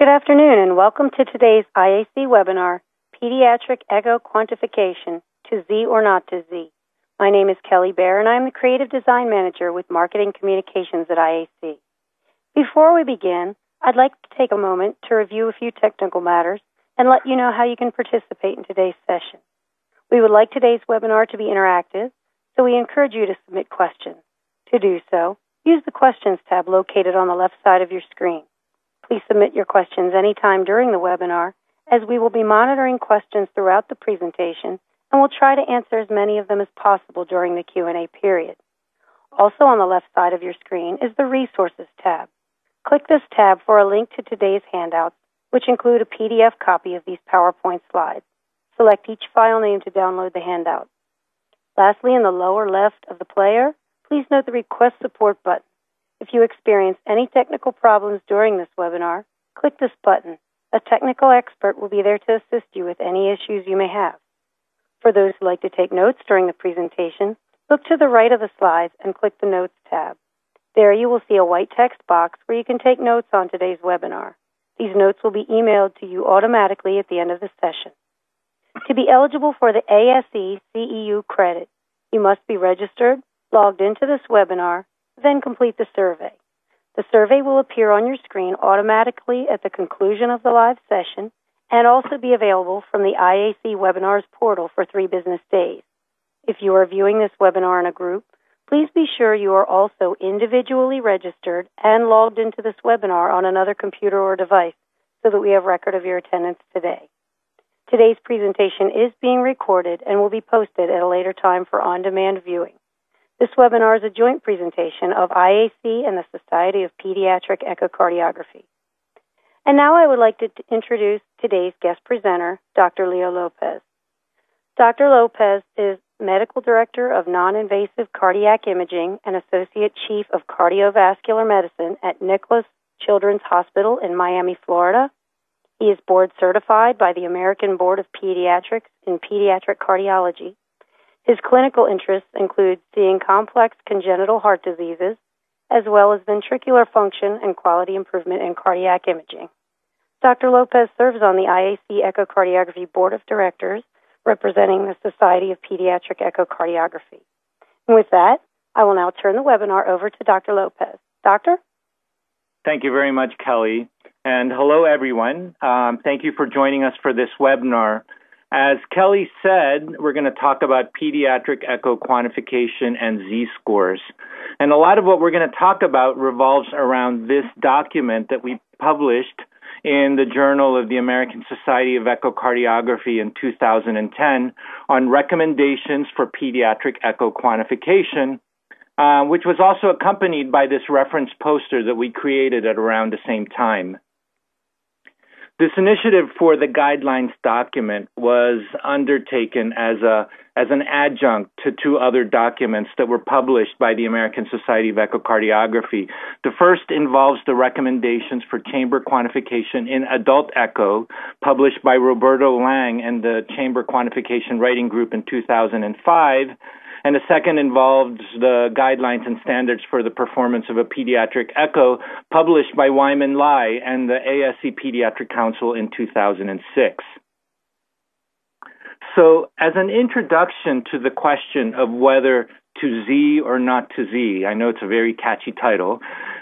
Good afternoon, and welcome to today's IAC webinar, Pediatric Echo Quantification, to Z or Not to Z. My name is Kelly Bear, and I'm the Creative Design Manager with Marketing Communications at IAC. Before we begin, I'd like to take a moment to review a few technical matters and let you know how you can participate in today's session. We would like today's webinar to be interactive, so we encourage you to submit questions. To do so, use the Questions tab located on the left side of your screen. Please submit your questions anytime during the webinar, as we will be monitoring questions throughout the presentation and will try to answer as many of them as possible during the Q&A period. Also on the left side of your screen is the Resources tab. Click this tab for a link to today's handouts, which include a PDF copy of these PowerPoint slides. Select each file name to download the handout. Lastly, in the lower left of the player, please note the Request Support button. If you experience any technical problems during this webinar, click this button. A technical expert will be there to assist you with any issues you may have. For those who like to take notes during the presentation, look to the right of the slides and click the Notes tab. There you will see a white text box where you can take notes on today's webinar. These notes will be emailed to you automatically at the end of the session. To be eligible for the ASE CEU credit, you must be registered, logged into this webinar, then complete the survey. The survey will appear on your screen automatically at the conclusion of the live session and also be available from the IAC Webinars portal for three business days. If you are viewing this webinar in a group, please be sure you are also individually registered and logged into this webinar on another computer or device so that we have record of your attendance today. Today's presentation is being recorded and will be posted at a later time for on-demand viewing. This webinar is a joint presentation of IAC and the Society of Pediatric Echocardiography. And now I would like to introduce today's guest presenter, Dr. Leo Lopez. Dr. Lopez is Medical Director of Non-Invasive Cardiac Imaging and Associate Chief of Cardiovascular Medicine at Nicklaus Children's Hospital in Miami, Florida. He is board certified by the American Board of Pediatrics in Pediatric Cardiology. His clinical interests include seeing complex congenital heart diseases, as well as ventricular function and quality improvement in cardiac imaging. Dr. Lopez serves on the IAC Echocardiography Board of Directors, representing the Society of Pediatric Echocardiography. And with that, I will now turn the webinar over to Dr. Lopez. Doctor? Thank you very much, Kelly. And hello, everyone. Um, thank you for joining us for this webinar. As Kelly said, we're going to talk about pediatric echo quantification and Z scores. And a lot of what we're going to talk about revolves around this document that we published in the Journal of the American Society of Echocardiography in 2010 on recommendations for pediatric echo quantification, uh, which was also accompanied by this reference poster that we created at around the same time. This initiative for the guidelines document was undertaken as a as an adjunct to two other documents that were published by the American Society of Echocardiography. The first involves the recommendations for chamber quantification in adult echo, published by Roberto Lang and the Chamber Quantification Writing Group in 2005 and the second involved the guidelines and standards for the performance of a pediatric echo published by Wyman Lai and the ASE Pediatric Council in 2006. So, as an introduction to the question of whether to Z or not to Z, I know it's a very catchy title.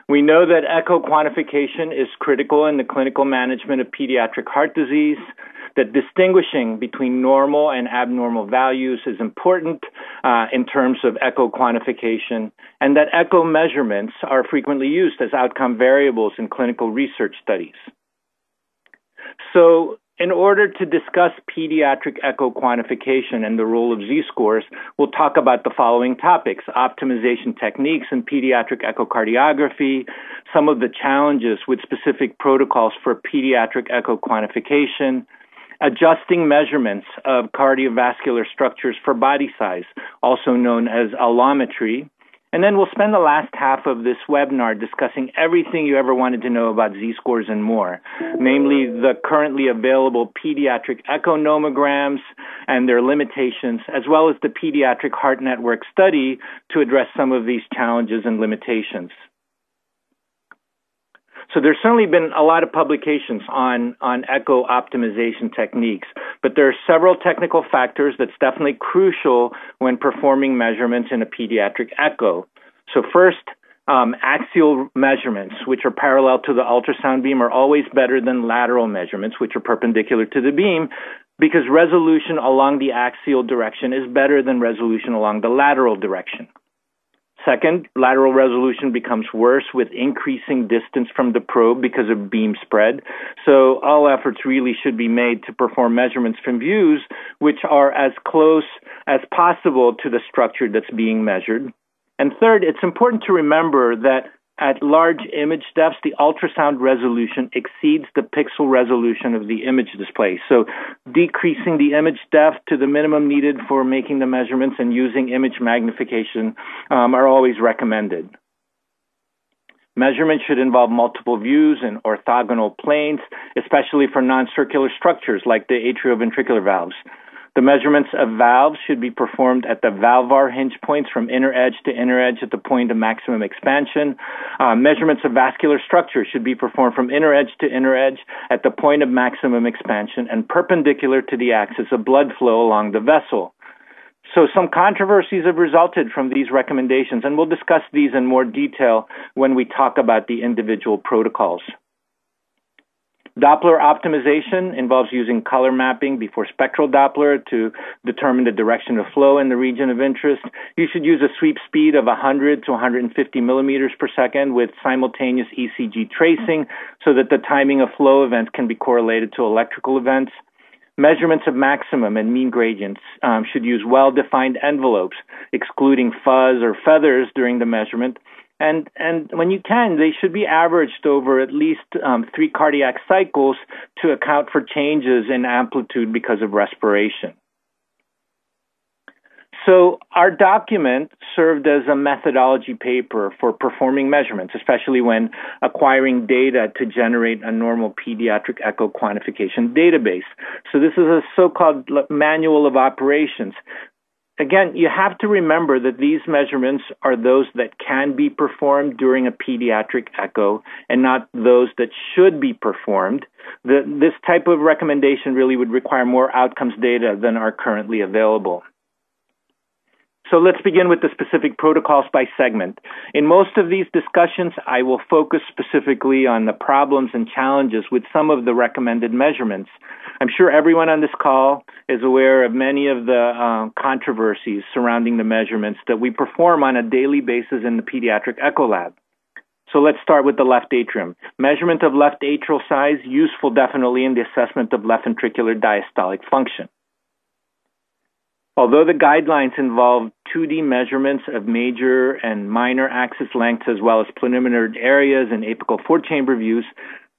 We know that echo quantification is critical in the clinical management of pediatric heart disease that distinguishing between normal and abnormal values is important uh, in terms of echo quantification, and that echo measurements are frequently used as outcome variables in clinical research studies. So, in order to discuss pediatric echo quantification and the role of Z scores, we'll talk about the following topics optimization techniques in pediatric echocardiography, some of the challenges with specific protocols for pediatric echo quantification, adjusting measurements of cardiovascular structures for body size, also known as allometry. And then we'll spend the last half of this webinar discussing everything you ever wanted to know about Z scores and more, namely the currently available pediatric echonomograms and their limitations, as well as the Pediatric Heart Network study to address some of these challenges and limitations. So there's certainly been a lot of publications on, on echo optimization techniques, but there are several technical factors that's definitely crucial when performing measurements in a pediatric echo. So first, um, axial measurements, which are parallel to the ultrasound beam, are always better than lateral measurements, which are perpendicular to the beam, because resolution along the axial direction is better than resolution along the lateral direction. Second, lateral resolution becomes worse with increasing distance from the probe because of beam spread. So all efforts really should be made to perform measurements from views which are as close as possible to the structure that's being measured. And third, it's important to remember that at large image depths, the ultrasound resolution exceeds the pixel resolution of the image display. So, decreasing the image depth to the minimum needed for making the measurements and using image magnification um, are always recommended. Measurement should involve multiple views and orthogonal planes, especially for non-circular structures like the atrioventricular valves. The measurements of valves should be performed at the valvar hinge points from inner edge to inner edge at the point of maximum expansion. Uh, measurements of vascular structure should be performed from inner edge to inner edge at the point of maximum expansion and perpendicular to the axis of blood flow along the vessel. So some controversies have resulted from these recommendations, and we'll discuss these in more detail when we talk about the individual protocols. Doppler optimization involves using color mapping before spectral Doppler to determine the direction of flow in the region of interest. You should use a sweep speed of 100 to 150 millimeters per second with simultaneous ECG tracing so that the timing of flow events can be correlated to electrical events. Measurements of maximum and mean gradients um, should use well defined envelopes, excluding fuzz or feathers during the measurement and and when you can, they should be averaged over at least um, three cardiac cycles to account for changes in amplitude because of respiration. So our document served as a methodology paper for performing measurements, especially when acquiring data to generate a normal pediatric echo quantification database. So this is a so-called manual of operations again, you have to remember that these measurements are those that can be performed during a pediatric echo and not those that should be performed. The, this type of recommendation really would require more outcomes data than are currently available. So let's begin with the specific protocols by segment. In most of these discussions, I will focus specifically on the problems and challenges with some of the recommended measurements. I'm sure everyone on this call is aware of many of the uh, controversies surrounding the measurements that we perform on a daily basis in the pediatric echo lab. So let's start with the left atrium. Measurement of left atrial size, useful definitely in the assessment of left ventricular diastolic function. Although the guidelines involve 2D measurements of major and minor axis lengths as well as planimetered areas and apical four chamber views,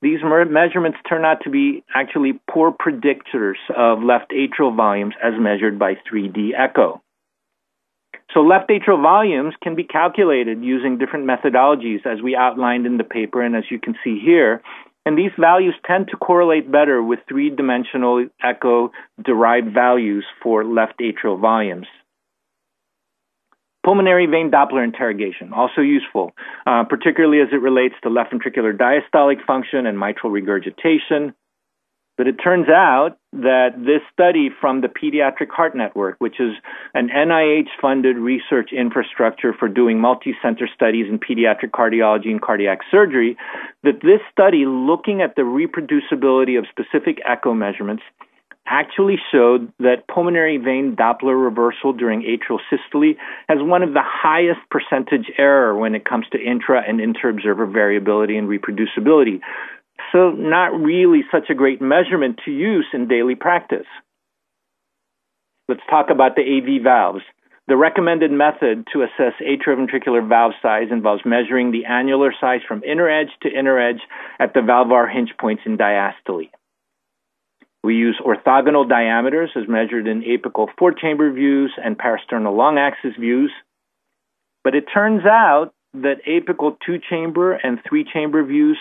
these measurements turn out to be actually poor predictors of left atrial volumes as measured by 3D echo. So left atrial volumes can be calculated using different methodologies as we outlined in the paper and as you can see here. And these values tend to correlate better with three dimensional echo derived values for left atrial volumes. Pulmonary vein Doppler interrogation, also useful, uh, particularly as it relates to left ventricular diastolic function and mitral regurgitation. But it turns out that this study from the Pediatric Heart Network, which is an NIH funded research infrastructure for doing multi center studies in pediatric cardiology and cardiac surgery, that this study looking at the reproducibility of specific echo measurements actually showed that pulmonary vein Doppler reversal during atrial systole has one of the highest percentage error when it comes to intra and inter-observer variability and reproducibility so not really such a great measurement to use in daily practice. Let's talk about the AV valves. The recommended method to assess atrioventricular valve size involves measuring the annular size from inner edge to inner edge at the valvar hinge points in diastole. We use orthogonal diameters as measured in apical four chamber views and parasternal long axis views. But it turns out that apical two chamber and three chamber views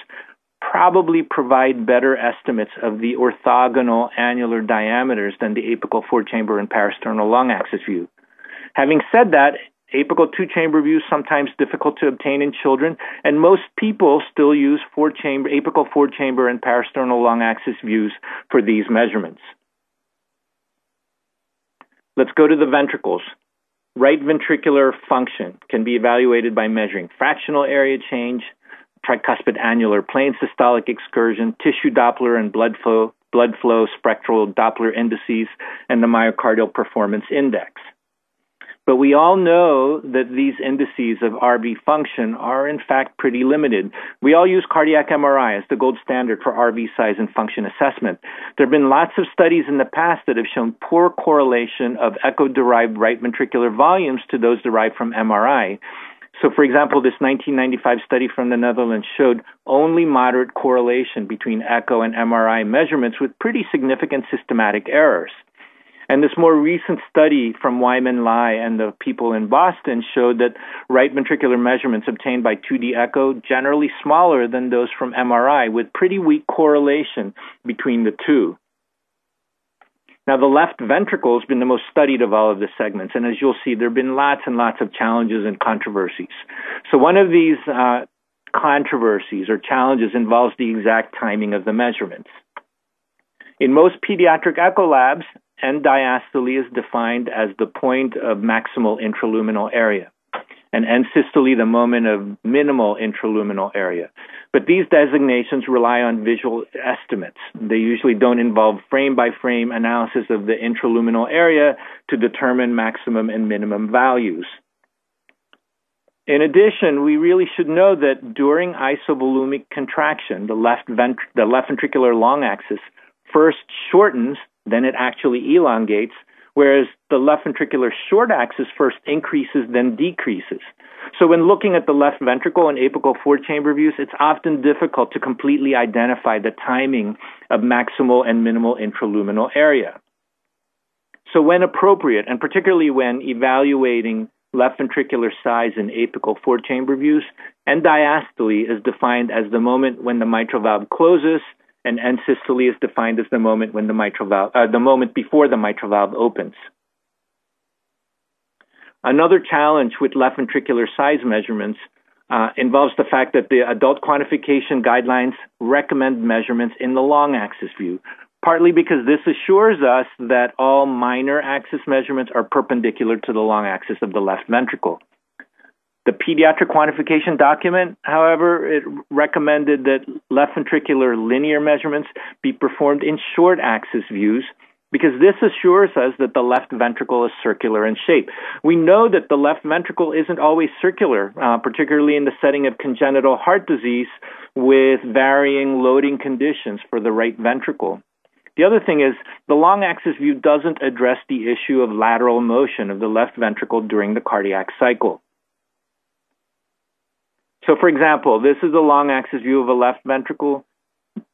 probably provide better estimates of the orthogonal annular diameters than the apical four chamber and parasternal long axis view. Having said that, apical two chamber views sometimes difficult to obtain in children, and most people still use four chamber apical four chamber and parasternal long axis views for these measurements. Let's go to the ventricles. Right ventricular function can be evaluated by measuring fractional area change, tricuspid annular plane systolic excursion, tissue Doppler and blood flow, blood flow spectral Doppler indices, and the myocardial performance index. But we all know that these indices of RV function are in fact pretty limited. We all use cardiac MRI as the gold standard for RV size and function assessment. There have been lots of studies in the past that have shown poor correlation of echo derived right ventricular volumes to those derived from MRI. So, for example, this 1995 study from the Netherlands showed only moderate correlation between echo and MRI measurements with pretty significant systematic errors. And this more recent study from Wyman Lai and the people in Boston showed that right ventricular measurements obtained by 2D echo generally smaller than those from MRI with pretty weak correlation between the two. Now, the left ventricle has been the most studied of all of the segments, and as you'll see, there have been lots and lots of challenges and controversies. So, one of these uh, controversies or challenges involves the exact timing of the measurements. In most pediatric echo labs, end diastole is defined as the point of maximal intraluminal area, and end systole the moment of minimal intraluminal area. But these designations rely on visual estimates. They usually don't involve frame by frame analysis of the intraluminal area to determine maximum and minimum values. In addition, we really should know that during isovolumic contraction, the left, vent- the left ventricular long axis first shortens, then it actually elongates, whereas the left ventricular short axis first increases, then decreases. So when looking at the left ventricle in apical four chamber views, it's often difficult to completely identify the timing of maximal and minimal intraluminal area. So when appropriate, and particularly when evaluating left ventricular size in apical four chamber views, end diastole is defined as the moment when the mitral valve closes and systole is defined as the moment when the mitral valve, uh, the moment before the mitral valve opens. Another challenge with left ventricular size measurements uh, involves the fact that the adult quantification guidelines recommend measurements in the long axis view, partly because this assures us that all minor axis measurements are perpendicular to the long axis of the left ventricle. The pediatric quantification document, however, it recommended that left ventricular linear measurements be performed in short axis views because this assures us that the left ventricle is circular in shape. We know that the left ventricle isn't always circular, uh, particularly in the setting of congenital heart disease with varying loading conditions for the right ventricle. The other thing is the long axis view doesn't address the issue of lateral motion of the left ventricle during the cardiac cycle. So, for example, this is a long axis view of a left ventricle.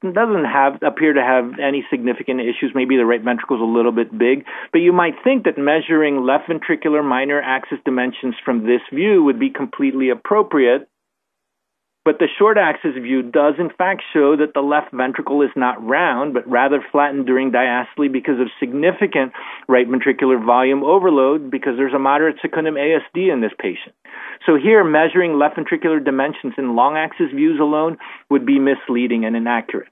It doesn't have appear to have any significant issues. Maybe the right ventricle is a little bit big, but you might think that measuring left ventricular minor axis dimensions from this view would be completely appropriate but the short axis view does in fact show that the left ventricle is not round, but rather flattened during diastole because of significant right ventricular volume overload because there's a moderate secundum ASD in this patient. So here, measuring left ventricular dimensions in long axis views alone would be misleading and inaccurate.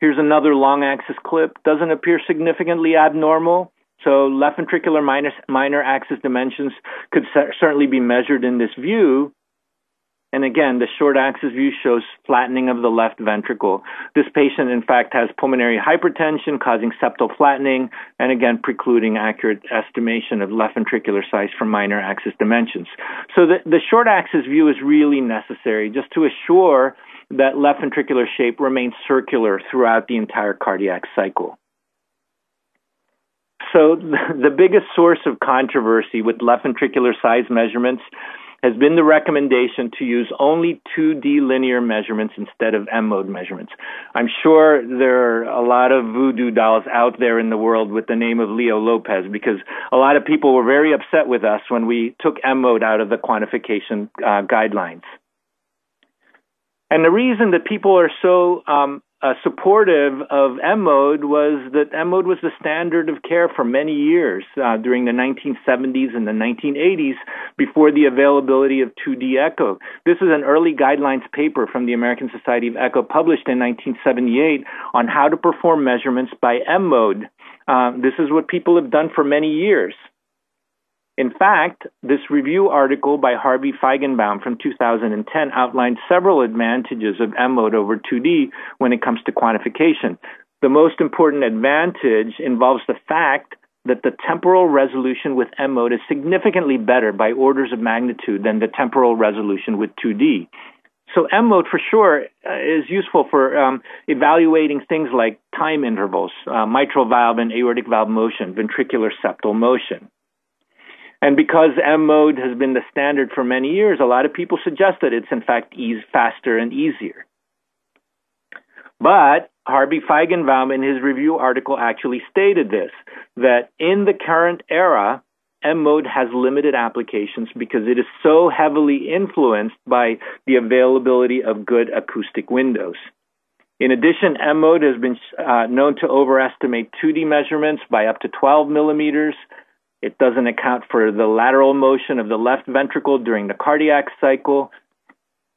Here's another long axis clip. Doesn't appear significantly abnormal. So left ventricular minus, minor axis dimensions could certainly be measured in this view, and again, the short axis view shows flattening of the left ventricle. This patient, in fact, has pulmonary hypertension causing septal flattening and again precluding accurate estimation of left ventricular size from minor axis dimensions. So the, the short axis view is really necessary just to assure that left ventricular shape remains circular throughout the entire cardiac cycle. So the biggest source of controversy with left ventricular size measurements has been the recommendation to use only 2D linear measurements instead of M mode measurements. I'm sure there are a lot of voodoo dolls out there in the world with the name of Leo Lopez because a lot of people were very upset with us when we took M mode out of the quantification uh, guidelines. And the reason that people are so um, uh, supportive of M mode was that M mode was the standard of care for many years uh, during the 1970s and the 1980s before the availability of 2D echo. This is an early guidelines paper from the American Society of Echo published in 1978 on how to perform measurements by M mode. Uh, this is what people have done for many years. In fact, this review article by Harvey Feigenbaum from 2010 outlined several advantages of M mode over 2D when it comes to quantification. The most important advantage involves the fact that the temporal resolution with M mode is significantly better by orders of magnitude than the temporal resolution with 2D. So M mode for sure uh, is useful for um, evaluating things like time intervals, uh, mitral valve and aortic valve motion, ventricular septal motion. And because M mode has been the standard for many years, a lot of people suggest that it's in fact ease faster and easier. But Harvey Feigenbaum in his review article actually stated this that in the current era, M mode has limited applications because it is so heavily influenced by the availability of good acoustic windows. In addition, M mode has been uh, known to overestimate 2D measurements by up to 12 millimeters it doesn't account for the lateral motion of the left ventricle during the cardiac cycle.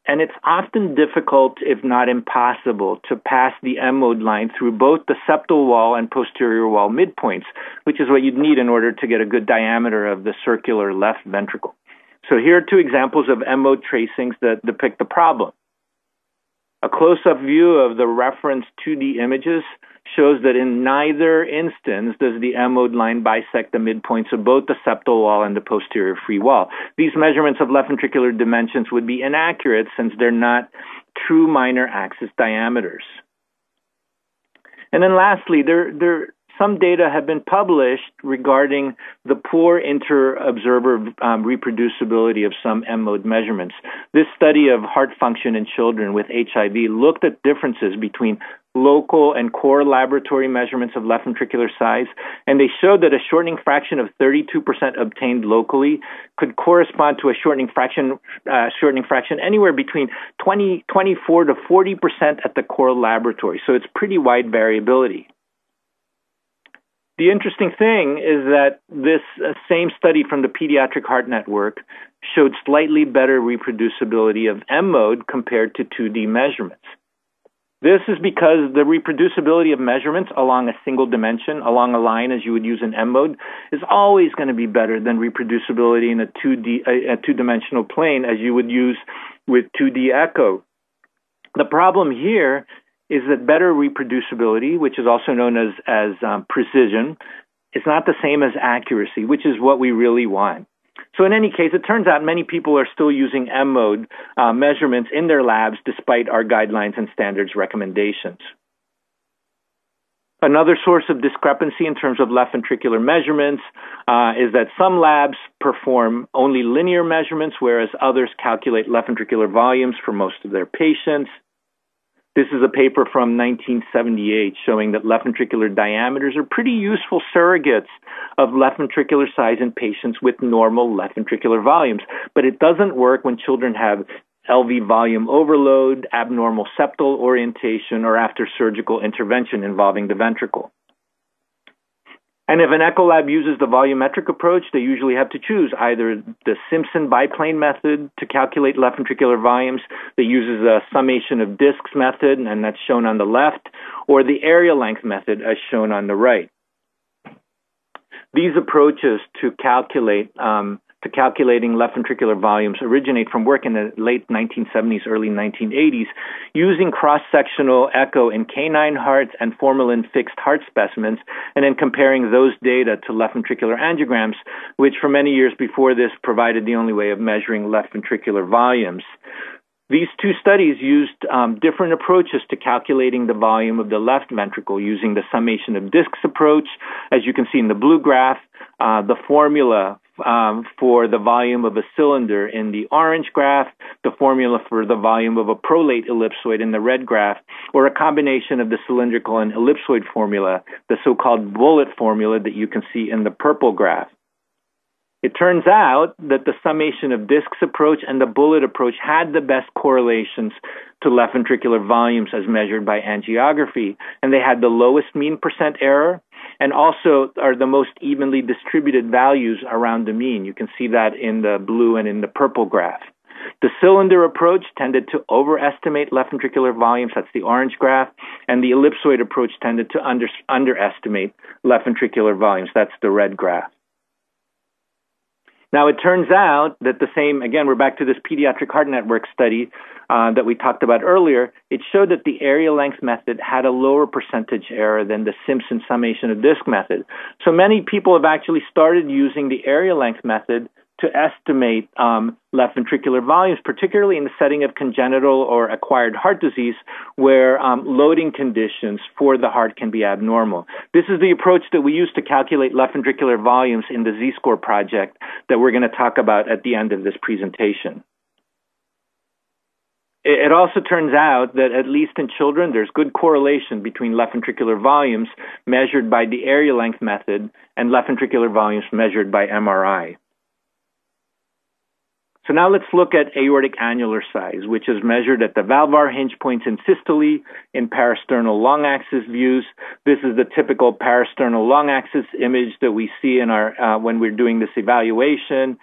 And it's often difficult, if not impossible, to pass the M mode line through both the septal wall and posterior wall midpoints, which is what you'd need in order to get a good diameter of the circular left ventricle. So here are two examples of M mode tracings that depict the problem. A close up view of the reference 2D images shows that in neither instance does the M mode line bisect the midpoints of both the septal wall and the posterior free wall. These measurements of left ventricular dimensions would be inaccurate since they're not true minor axis diameters. And then lastly, there, there, some data have been published regarding the poor inter-observer um, reproducibility of some M mode measurements. This study of heart function in children with HIV looked at differences between local and core laboratory measurements of left ventricular size, and they showed that a shortening fraction of 32% obtained locally could correspond to a shortening fraction, uh, shortening fraction anywhere between 20, 24 to 40% at the core laboratory. So it's pretty wide variability. The interesting thing is that this uh, same study from the Pediatric Heart Network showed slightly better reproducibility of M mode compared to 2D measurements. This is because the reproducibility of measurements along a single dimension, along a line as you would use in M mode, is always going to be better than reproducibility in a 2D, a, a two-dimensional plane as you would use with 2D echo. The problem here is that better reproducibility, which is also known as, as um, precision, is not the same as accuracy, which is what we really want. So in any case, it turns out many people are still using M mode uh, measurements in their labs despite our guidelines and standards recommendations. Another source of discrepancy in terms of left ventricular measurements uh, is that some labs perform only linear measurements, whereas others calculate left ventricular volumes for most of their patients. This is a paper from 1978 showing that left ventricular diameters are pretty useful surrogates of left ventricular size in patients with normal left ventricular volumes. But it doesn't work when children have LV volume overload, abnormal septal orientation, or after surgical intervention involving the ventricle. And if an echo lab uses the volumetric approach, they usually have to choose either the Simpson biplane method to calculate left ventricular volumes that uses a summation of disks method, and that's shown on the left, or the area length method as shown on the right. These approaches to calculate um, to calculating left ventricular volumes originate from work in the late 1970s, early 1980s, using cross sectional echo in canine hearts and formalin fixed heart specimens, and then comparing those data to left ventricular angiograms, which for many years before this provided the only way of measuring left ventricular volumes. These two studies used um, different approaches to calculating the volume of the left ventricle using the summation of disks approach. As you can see in the blue graph, uh, the formula um, for the volume of a cylinder in the orange graph, the formula for the volume of a prolate ellipsoid in the red graph, or a combination of the cylindrical and ellipsoid formula, the so called bullet formula that you can see in the purple graph. It turns out that the summation of Disks approach and the bullet approach had the best correlations to left ventricular volumes as measured by angiography, and they had the lowest mean percent error and also are the most evenly distributed values around the mean. You can see that in the blue and in the purple graph. The cylinder approach tended to overestimate left ventricular volumes, that's the orange graph, and the ellipsoid approach tended to under, underestimate left ventricular volumes, that's the red graph. Now, it turns out that the same, again, we're back to this pediatric heart network study uh, that we talked about earlier. It showed that the area length method had a lower percentage error than the Simpson summation of disk method. So many people have actually started using the area length method to estimate um, left ventricular volumes, particularly in the setting of congenital or acquired heart disease, where um, loading conditions for the heart can be abnormal. This is the approach that we use to calculate left ventricular volumes in the Z score project that we're going to talk about at the end of this presentation. It also turns out that, at least in children, there's good correlation between left ventricular volumes measured by the area length method and left ventricular volumes measured by MRI. So now let's look at aortic annular size, which is measured at the valvar hinge points in systole in parasternal long axis views. This is the typical parasternal long axis image that we see in our uh, when we're doing this evaluation.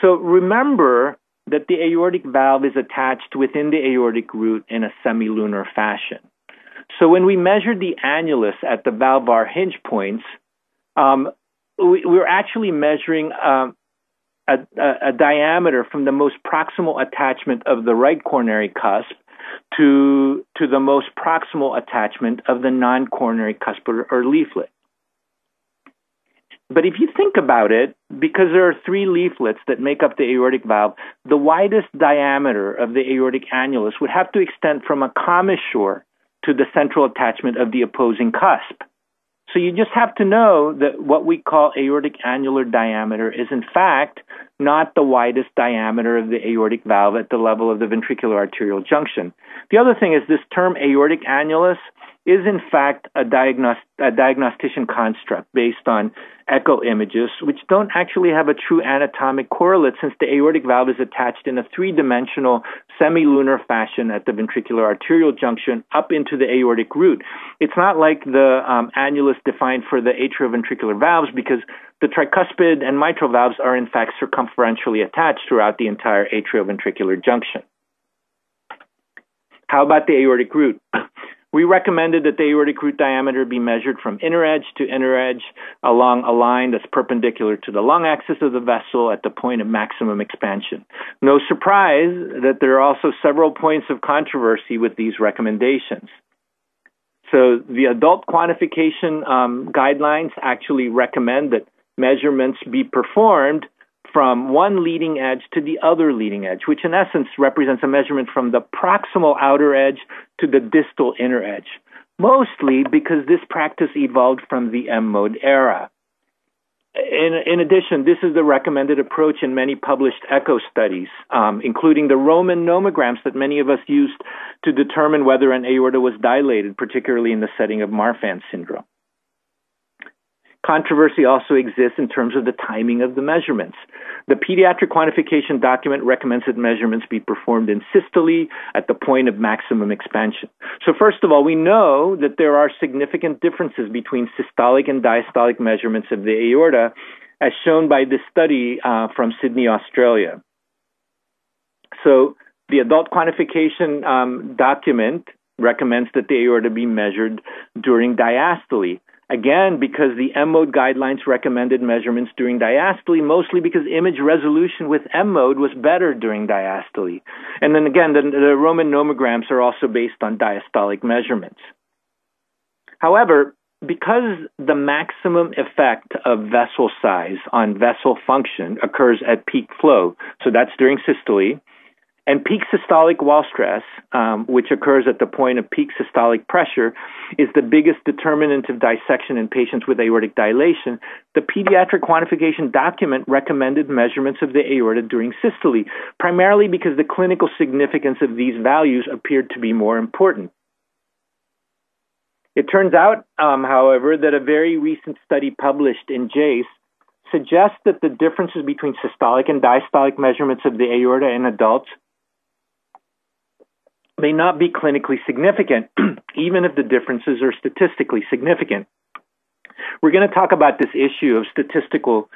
So remember that the aortic valve is attached within the aortic root in a semilunar fashion. So when we measure the annulus at the valvar hinge points, um, we, are actually measuring um, a, a, a diameter from the most proximal attachment of the right coronary cusp to to the most proximal attachment of the non-coronary cusp or, or, leaflet. But if you think about it, because there are three leaflets that make up the aortic valve, the widest diameter of the aortic annulus would have to extend from a commissure to the central attachment of the opposing cusp. So you just have to know that what we call aortic annular diameter is in fact not the widest diameter of the aortic valve at the level of the ventricular arterial junction. The other thing is this term aortic annulus is in fact a, diagnost- a diagnostician construct based on echo images, which don't actually have a true anatomic correlate since the aortic valve is attached in a three dimensional semilunar fashion at the ventricular arterial junction up into the aortic root. It's not like the um, annulus defined for the atrioventricular valves because the tricuspid and mitral valves are in fact circumferentially attached throughout the entire atrioventricular junction. How about the aortic root? We recommended that the aortic root diameter be measured from inner edge to inner edge along a line that's perpendicular to the long axis of the vessel at the point of maximum expansion. No surprise that there are also several points of controversy with these recommendations. So the adult quantification um, guidelines actually recommend that measurements be performed from one leading edge to the other leading edge, which in essence represents a measurement from the proximal outer edge to the distal inner edge, mostly because this practice evolved from the M mode era. In, in, addition, this is the recommended approach in many published echo studies, um, including the Roman nomograms that many of us used to determine whether an aorta was dilated, particularly in the setting of Marfan syndrome. Controversy also exists in terms of the timing of the measurements. The pediatric quantification document recommends that measurements be performed in systole at the point of maximum expansion. So, first of all, we know that there are significant differences between systolic and diastolic measurements of the aorta, as shown by this study uh, from Sydney, Australia. So, the adult quantification um, document recommends that the aorta be measured during diastole. Again, because the M mode guidelines recommended measurements during diastole, mostly because image resolution with M mode was better during diastole. And then again, the, the Roman nomograms are also based on diastolic measurements. However, because the maximum effect of vessel size on vessel function occurs at peak flow, so that's during systole, and peak systolic wall stress, um, which occurs at the point of peak systolic pressure, is the biggest determinant of dissection in patients with aortic dilation. The pediatric quantification document recommended measurements of the aorta during systole, primarily because the clinical significance of these values appeared to be more important. It turns out, um, however, that a very recent study published in JASE suggests that the differences between systolic and diastolic measurements of the aorta in adults may not be clinically significant, even if the differences are statistically significant. We're going to talk about this issue of statistical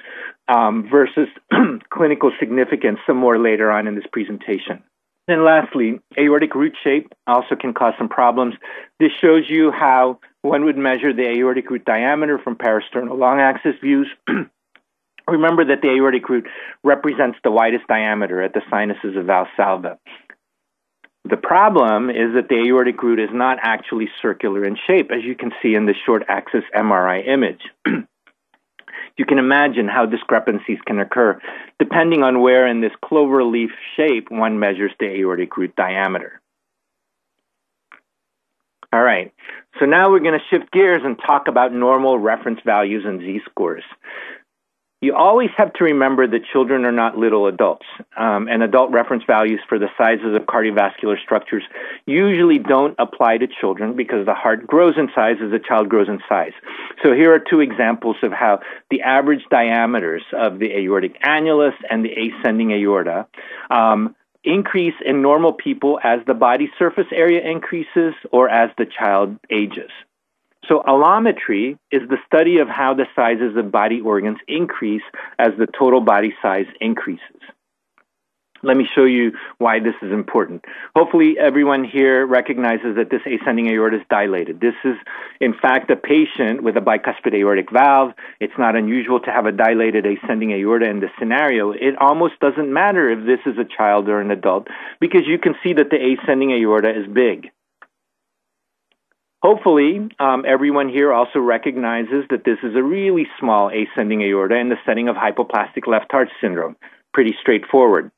um, versus clinical significance some more later on in this presentation. And lastly, aortic root shape also can cause some problems. This shows you how one would measure the aortic root diameter from parasternal long axis views. Remember that the aortic root represents the widest diameter at the sinuses of Valsalva. The problem is that the aortic root is not actually circular in shape, as you can see in the short axis MRI image. you can imagine how discrepancies can occur depending on where in this clover leaf shape one measures the aortic root diameter. All right, so now we're going to shift gears and talk about normal reference values and z scores you always have to remember that children are not little adults, um, and adult reference values for the sizes of cardiovascular structures usually don't apply to children because the heart grows in size as the child grows in size. So here are two examples of how the average diameters of the aortic annulus and the ascending aorta um, increase in normal people as the body surface area increases or as the child ages. So, allometry is the study of how the sizes of body organs increase as the total body size increases. Let me show you why this is important. Hopefully, everyone here recognizes that this ascending aorta is dilated. This is, in fact, a patient with a bicuspid aortic valve. It's not unusual to have a dilated ascending aorta in this scenario. It almost doesn't matter if this is a child or an adult because you can see that the ascending aorta is big. Hopefully, um, everyone here also recognizes that this is a really small ascending aorta in the setting of hypoplastic left heart syndrome. Pretty straightforward.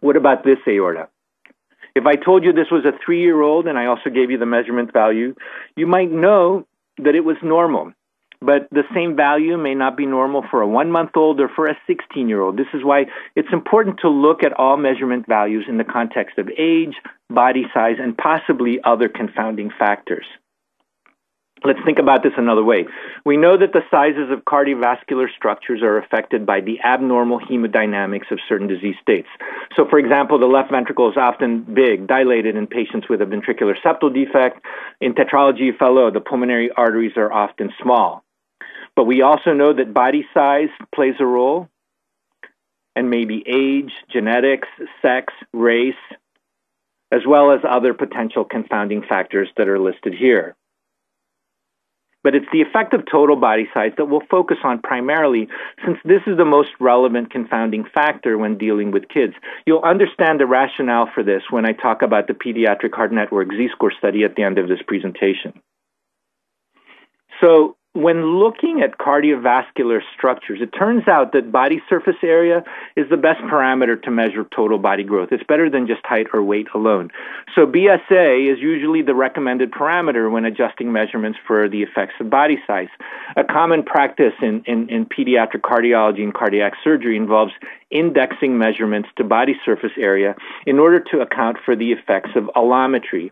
What about this aorta? If I told you this was a three year old and I also gave you the measurement value, you might know that it was normal but the same value may not be normal for a one month old or for a 16 year old. This is why it's important to look at all measurement values in the context of age, body size, and possibly other confounding factors. Let's think about this another way. We know that the sizes of cardiovascular structures are affected by the abnormal hemodynamics of certain disease states. So, for example, the left ventricle is often big, dilated in patients with a ventricular septal defect. In tetralogy of Fallot, the pulmonary arteries are often small. But we also know that body size plays a role, and maybe age, genetics, sex, race, as well as other potential confounding factors that are listed here. But it's the effect of total body size that we'll focus on primarily, since this is the most relevant confounding factor when dealing with kids. You'll understand the rationale for this when I talk about the Pediatric Heart Network Z score study at the end of this presentation. So, when looking at cardiovascular structures, it turns out that body surface area is the best parameter to measure total body growth. It's better than just height or weight alone. So BSA is usually the recommended parameter when adjusting measurements for the effects of body size. A common practice in, in, in pediatric cardiology and cardiac surgery involves indexing measurements to body surface area in order to account for the effects of allometry.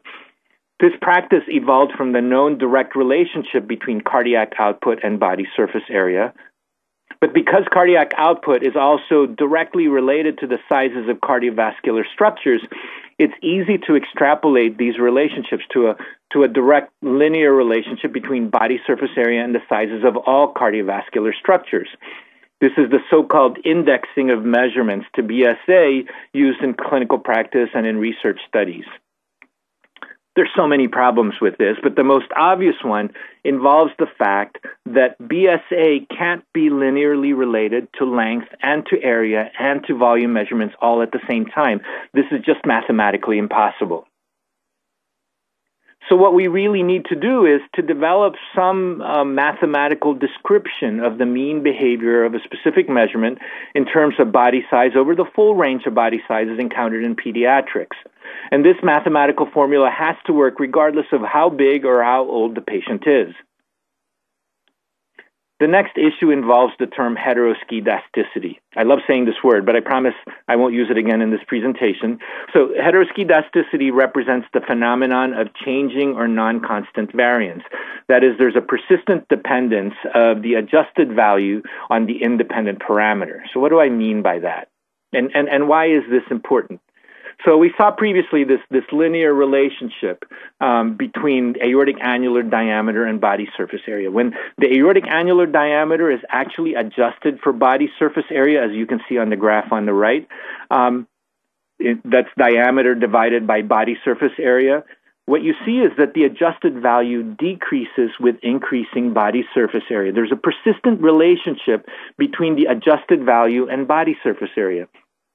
This practice evolved from the known direct relationship between cardiac output and body surface area. But because cardiac output is also directly related to the sizes of cardiovascular structures, it's easy to extrapolate these relationships to a, to a direct linear relationship between body surface area and the sizes of all cardiovascular structures. This is the so called indexing of measurements to BSA used in clinical practice and in research studies. There's so many problems with this, but the most obvious one involves the fact that BSA can't be linearly related to length and to area and to volume measurements all at the same time. This is just mathematically impossible. So, what we really need to do is to develop some uh, mathematical description of the mean behavior of a specific measurement in terms of body size over the full range of body sizes encountered in pediatrics. And this mathematical formula has to work regardless of how big or how old the patient is. The next issue involves the term heteroskedasticity. I love saying this word, but I promise I won't use it again in this presentation. So, heteroskedasticity represents the phenomenon of changing or non constant variance. That is, there's a persistent dependence of the adjusted value on the independent parameter. So, what do I mean by that? And, and, and why is this important? So we saw previously this, this linear relationship um, between aortic annular diameter and body surface area. When the aortic annular diameter is actually adjusted for body surface area, as you can see on the graph on the right, um, it, that's diameter divided by body surface area. What you see is that the adjusted value decreases with increasing body surface area. There's a persistent relationship between the adjusted value and body surface area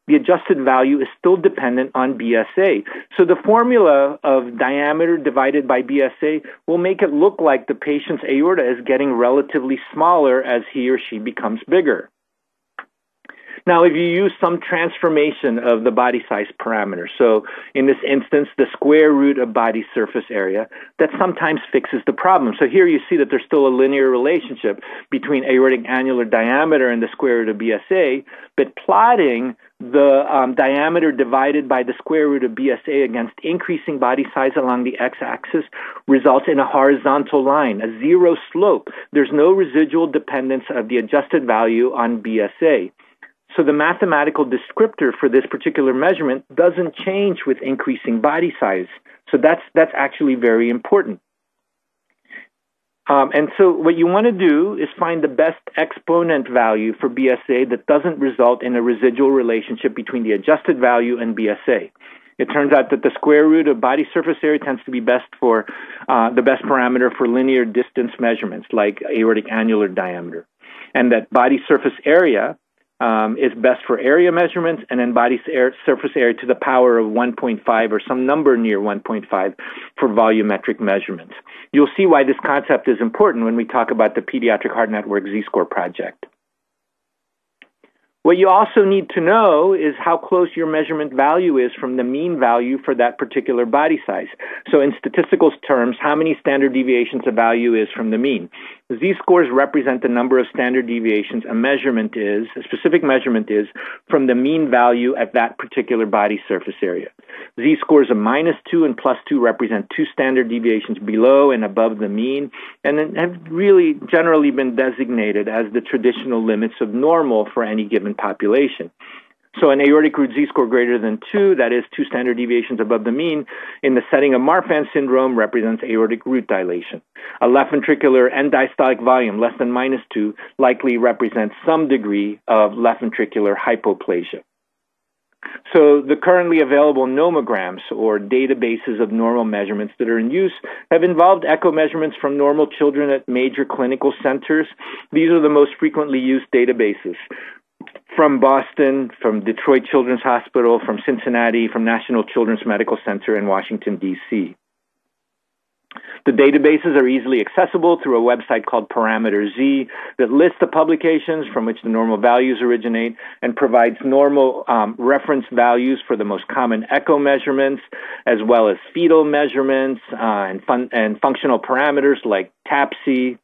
the adjusted value is still dependent on BSA. So the formula of diameter divided by BSA will make it look like the patient's aorta is getting relatively smaller as he or she becomes bigger. Now, if you use some transformation of the body size parameter, so in this instance, the square root of body surface area, that sometimes fixes the problem. So here you see that there's still a linear relationship between aortic annular diameter and the square root of BSA, but plotting the um, diameter divided by the square root of BSA against increasing body size along the x axis results in a horizontal line, a zero slope. There's no residual dependence of the adjusted value on BSA. So the mathematical descriptor for this particular measurement doesn't change with increasing body size. So that's that's actually very important. Um, and so what you want to do is find the best exponent value for BSA that doesn't result in a residual relationship between the adjusted value and BSA. It turns out that the square root of body surface area tends to be best for uh, the best parameter for linear distance measurements like aortic annular diameter. And that body surface area um, is best for area measurements and then body air, surface area to the power of 1.5 or some number near 1.5 for volumetric measurements. You'll see why this concept is important when we talk about the Pediatric Heart Network Z-Score project. What you also need to know is how close your measurement value is from the mean value for that particular body size. So, in statistical terms, how many standard deviations a value is from the mean. Z scores represent the number of standard deviations a measurement is, a specific measurement is, from the mean value at that particular body surface area. Z scores of minus 2 and plus 2 represent two standard deviations below and above the mean, and have really generally been designated as the traditional limits of normal for any given population. So an aortic root z-score greater than 2, that is two standard deviations above the mean, in the setting of Marfan syndrome represents aortic root dilation. A left ventricular end diastolic volume less than minus 2 likely represents some degree of left ventricular hypoplasia. So the currently available nomograms or databases of normal measurements that are in use have involved echo measurements from normal children at major clinical centers. These are the most frequently used databases from Boston, from Detroit Children's Hospital, from Cincinnati, from National Children's Medical Center in Washington, D.C. The databases are easily accessible through a website called Parameter Z that lists the publications from which the normal values originate and provides normal um, reference values for the most common echo measurements, as well as fetal measurements uh, and, fun- and functional parameters like TAPSE,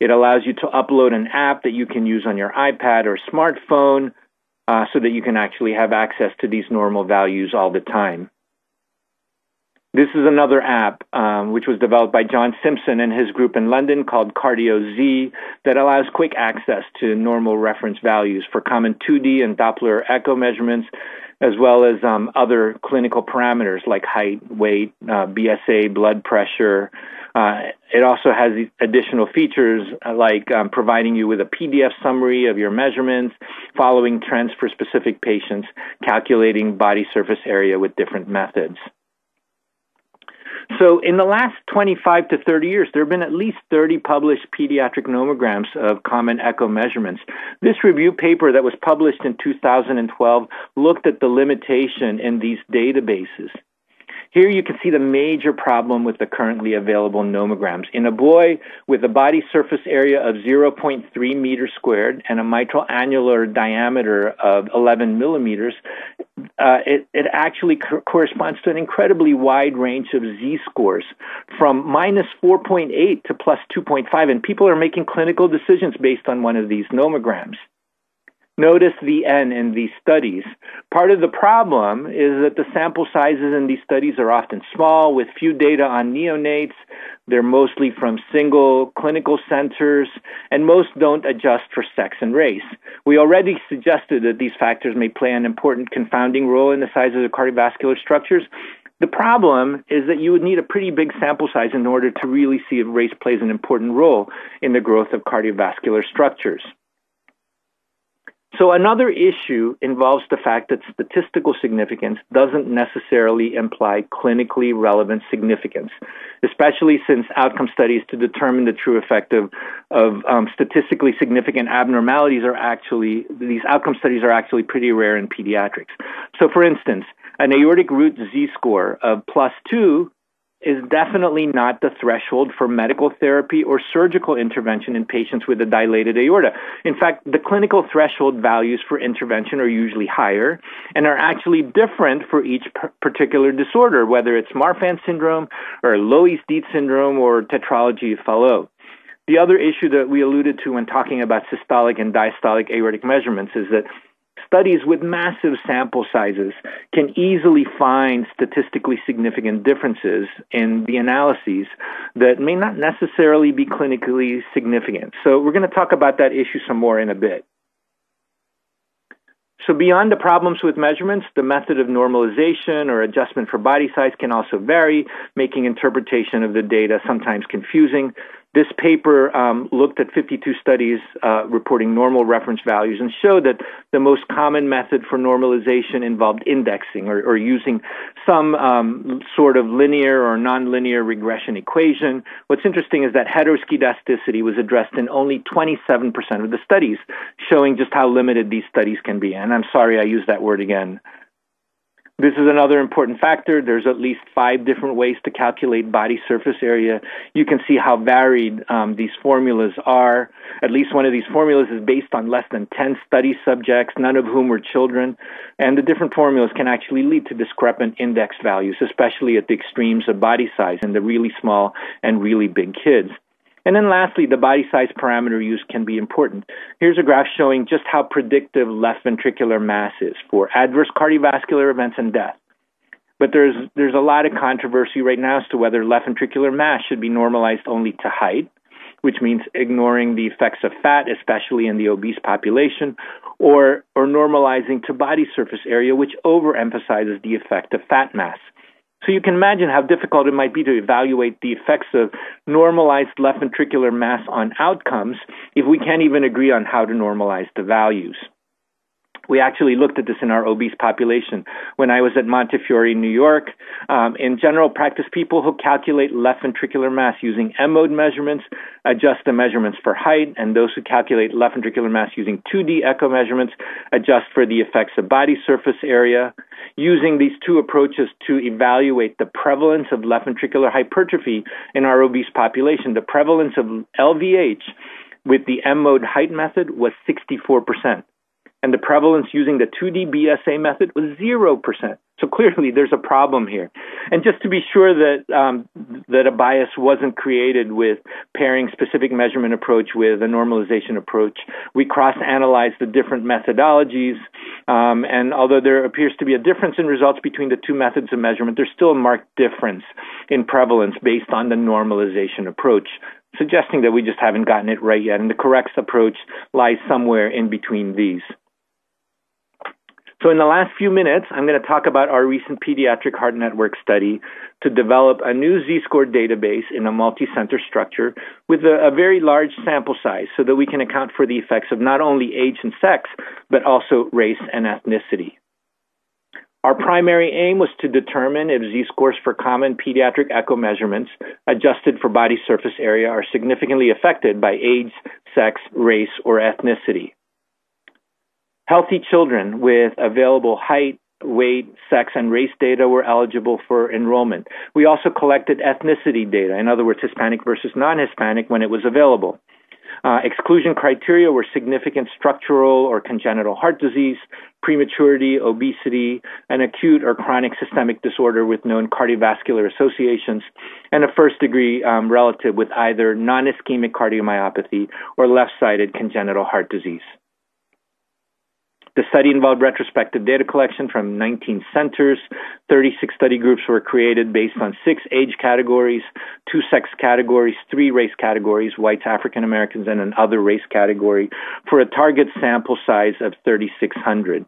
it allows you to upload an app that you can use on your iPad or smartphone uh, so that you can actually have access to these normal values all the time. This is another app um, which was developed by John Simpson and his group in London called Cardio Z that allows quick access to normal reference values for common 2D and Doppler echo measurements, as well as um, other clinical parameters like height, weight, uh, BSA, blood pressure, uh, it also has additional features uh, like um, providing you with a PDF summary of your measurements, following trends for specific patients, calculating body surface area with different methods. So, in the last 25 to 30 years, there have been at least 30 published pediatric nomograms of common echo measurements. This review paper that was published in 2012 looked at the limitation in these databases. Here you can see the major problem with the currently available nomograms. In a boy with a body surface area of 0.3 meters squared and a mitral annular diameter of 11 millimeters, uh, it, it, actually co- corresponds to an incredibly wide range of Z scores from minus 4.8 to plus 2.5, and people are making clinical decisions based on one of these nomograms. Notice the N in these studies. Part of the problem is that the sample sizes in these studies are often small with few data on neonates. They're mostly from single clinical centers, and most don't adjust for sex and race. We already suggested that these factors may play an important confounding role in the size of the cardiovascular structures. The problem is that you would need a pretty big sample size in order to really see if race plays an important role in the growth of cardiovascular structures. So another issue involves the fact that statistical significance doesn't necessarily imply clinically relevant significance, especially since outcome studies to determine the true effect of, of um, statistically significant abnormalities are actually, these outcome studies are actually pretty rare in pediatrics. So for instance, an aortic root z-score of plus two is definitely not the threshold for medical therapy or surgical intervention in patients with a dilated aorta. In fact, the clinical threshold values for intervention are usually higher and are actually different for each particular disorder, whether it's Marfan syndrome or Loeys-Dietz syndrome or tetralogy of Fallot. The other issue that we alluded to when talking about systolic and diastolic aortic measurements is that studies with massive sample sizes can easily find statistically significant differences in the analyses that may not necessarily be clinically significant. So we're going to talk about that issue some more in a bit. So beyond the problems with measurements, the method of normalization or adjustment for body size can also vary, making interpretation of the data sometimes confusing. This paper um, looked at 52 studies uh, reporting normal reference values and showed that the most common method for normalization involved indexing or, or using some um, sort of linear or nonlinear regression equation. What's interesting is that heteroskedasticity was addressed in only 27% of the studies, showing just how limited these studies can be. And I'm sorry I used that word again. This is another important factor. There's at least five different ways to calculate body surface area. You can see how varied um, these formulas are. At least one of these formulas is based on less than 10 study subjects, none of whom were children. And the different formulas can actually lead to discrepant index values, especially at the extremes of body size in the really small and really big kids. And then lastly, the body size parameter use can be important. Here's a graph showing just how predictive left ventricular mass is for adverse cardiovascular events and death. But there's, there's a lot of controversy right now as to whether left ventricular mass should be normalized only to height, which means ignoring the effects of fat, especially in the obese population, or, or normalizing to body surface area, which overemphasizes the effect of fat mass. So you can imagine how difficult it might be to evaluate the effects of normalized left ventricular mass on outcomes if we can't even agree on how to normalize the values. We actually looked at this in our obese population. When I was at Montefiore, New York, um, in general practice, people who calculate left ventricular mass using M mode measurements adjust the measurements for height, and those who calculate left ventricular mass using 2D echo measurements adjust for the effects of body surface area. Using these two approaches to evaluate the prevalence of left ventricular hypertrophy in our obese population, the prevalence of LVH with the M mode height method was 64% and the prevalence using the 2D BSA method was 0%. So clearly there's a problem here. And just to be sure that, um, that a bias wasn't created with pairing specific measurement approach with a normalization approach, we cross-analyzed the different methodologies. Um, and although there appears to be a difference in results between the two methods of measurement, there's still a marked difference in prevalence based on the normalization approach suggesting that we just haven't gotten it right yet, and the correct approach lies somewhere in between these. So, in the last few minutes, I'm going to talk about our recent Pediatric Heart Network study to develop a new Z score database in a multi center structure with a, a, very large sample size so that we can account for the effects of not only age and sex, but also race and ethnicity. Our primary aim was to determine if Z scores for common pediatric echo measurements adjusted for body surface area are significantly affected by age, sex, race, or ethnicity. Healthy children with available height, weight, sex, and race data were eligible for enrollment. We also collected ethnicity data, in other words, Hispanic versus non Hispanic, when it was available. Uh, exclusion criteria were significant structural or congenital heart disease, prematurity, obesity, an acute or chronic systemic disorder with known cardiovascular associations, and a first degree um, relative with either non ischemic cardiomyopathy or left sided congenital heart disease. The study involved retrospective data collection from 19 centers. 36 study groups were created based on six age categories, two sex categories, three race categories, whites, African Americans, and an other race category, for a target sample size of 3,600.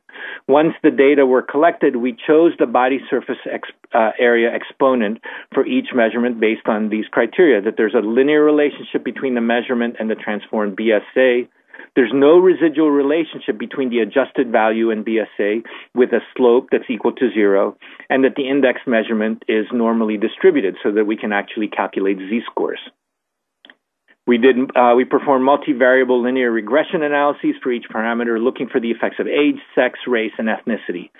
Once the data were collected, we chose the body surface ex- uh, area exponent for each measurement based on these criteria that there's a linear relationship between the measurement and the transformed BSA there's no residual relationship between the adjusted value and BSA with a slope that's equal to zero, and that the index measurement is normally distributed so that we can actually calculate z-scores. We did uh, we performed multivariable linear regression analyses for each parameter, looking for the effects of age, sex, race, and ethnicity.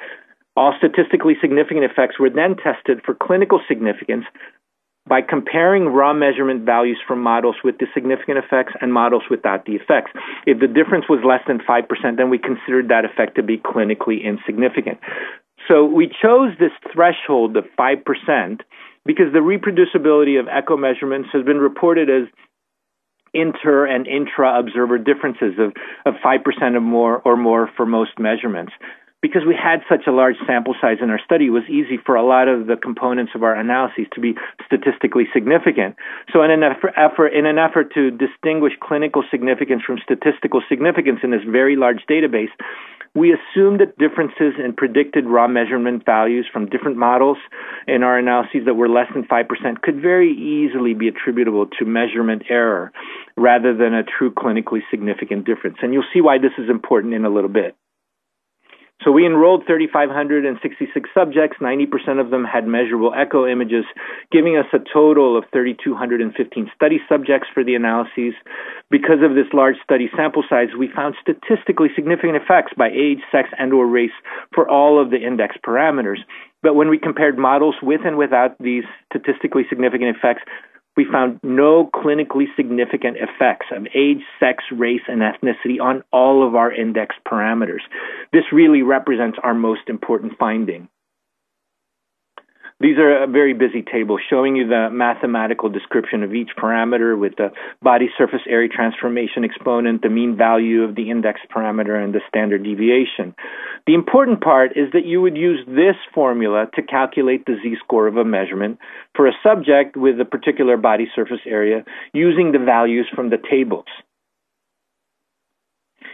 All statistically significant effects were then tested for clinical significance by comparing raw measurement values from models with the significant effects and models without the effects. If the difference was less than 5%, then we considered that effect to be clinically insignificant. So we chose this threshold of 5% because the reproducibility of echo measurements has been reported as inter and intra observer differences of, of 5% or more or more for most measurements because we had such a large sample size in our study, it was easy for a lot of the components of our analyses to be statistically significant. So, in an effort, in an effort to distinguish clinical significance from statistical significance in this very large database, we assumed that differences in predicted raw measurement values from different models in our analyses that were less than 5% could very easily be attributable to measurement error rather than a true clinically significant difference. And you'll see why this is important in a little bit. So we enrolled 3,566 subjects. 90% of them had measurable echo images, giving us a total of 3,215 study subjects for the analyses. Because of this large study sample size, we found statistically significant effects by age, sex, and or race for all of the index parameters. But when we compared models with and without these statistically significant effects, we found no clinically significant effects of age, sex, race, and ethnicity on all of our index parameters. This really represents our most important finding. These are a very busy table showing you the mathematical description of each parameter with the body surface area transformation exponent, the mean value of the index parameter, and the standard deviation. The important part is that you would use this formula to calculate the z-score of a measurement for a subject with a particular body surface area using the values from the tables.